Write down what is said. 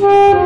Música